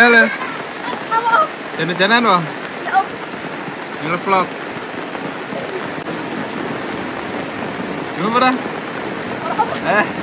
Halo. Apa om? Jalan-jalan wah. Ya om. Ini vlog. Coba berah. Eh.